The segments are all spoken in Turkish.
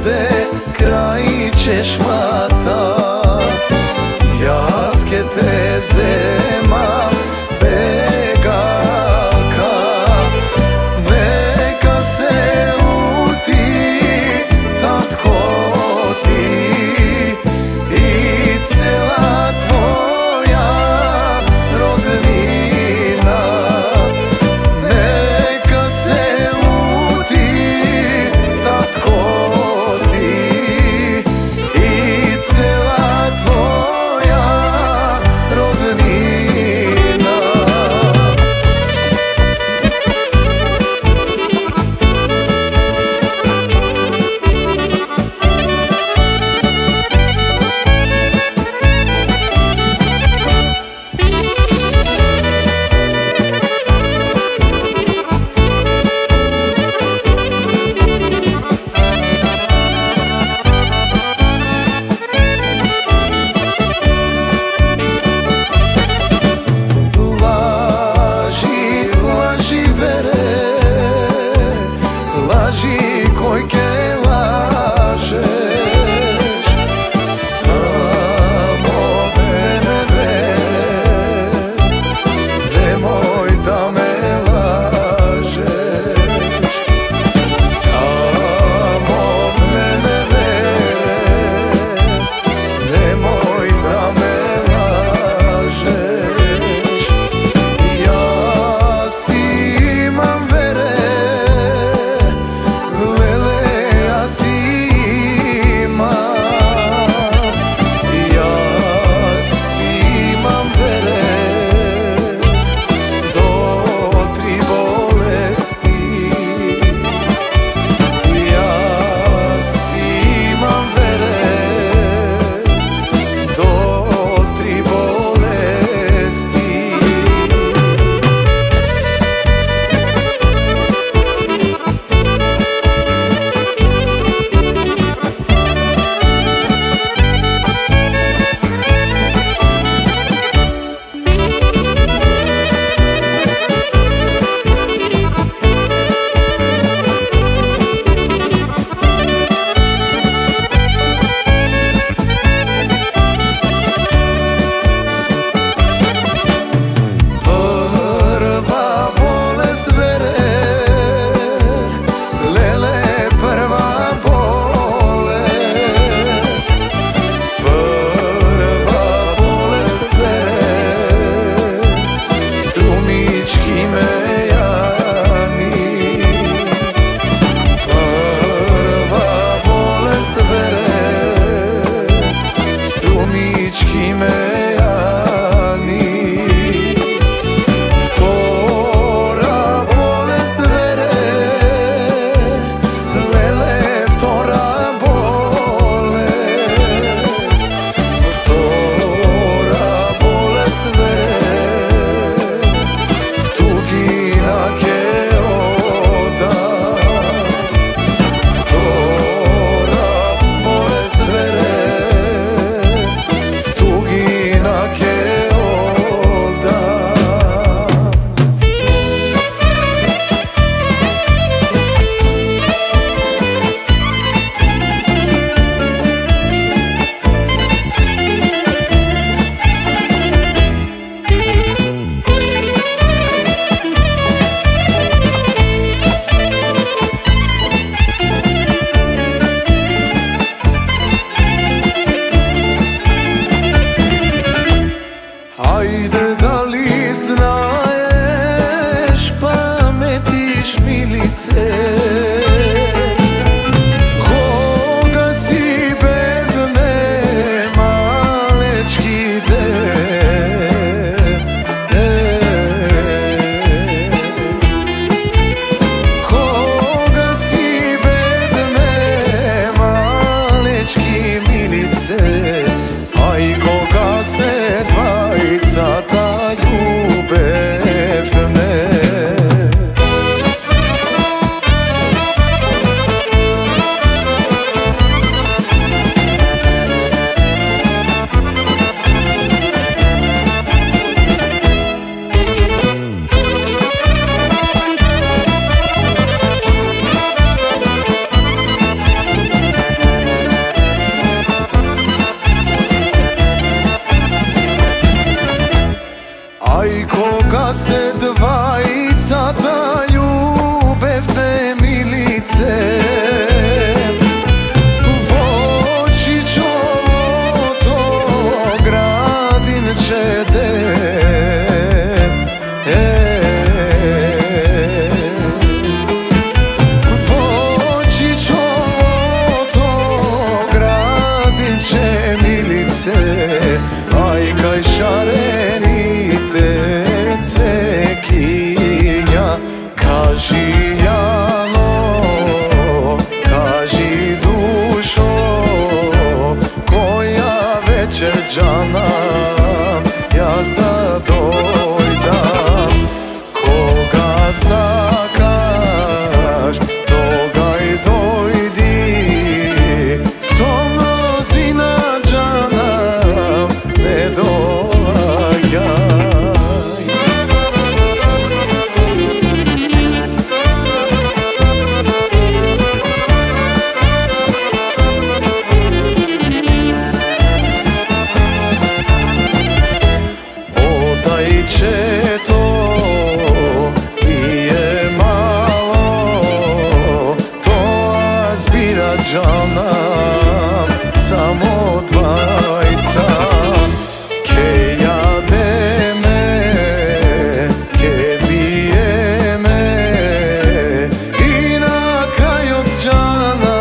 vode kraj češmata. Jaske teze žalam samo dvajca Ke ja deme, ke bijeme I na kraju džana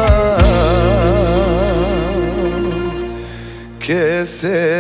Ke se